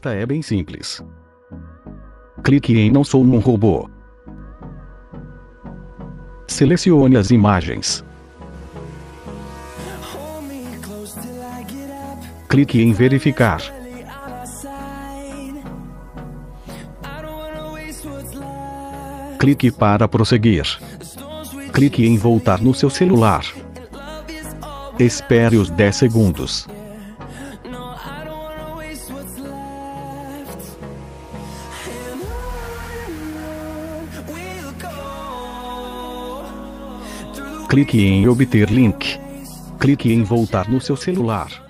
resposta é bem simples. Clique em Não sou um robô. Selecione as imagens. Clique em Verificar. Clique para prosseguir. Clique em Voltar no seu celular. Espere os 10 segundos. Clique em Obter link. Clique em Voltar no seu celular.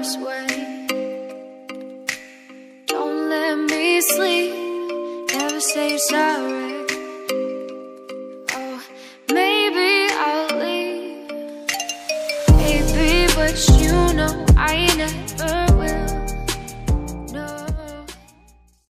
worst way. Don't let me sleep, never say sorry. Oh, maybe I'll leave. Baby, but you know I never.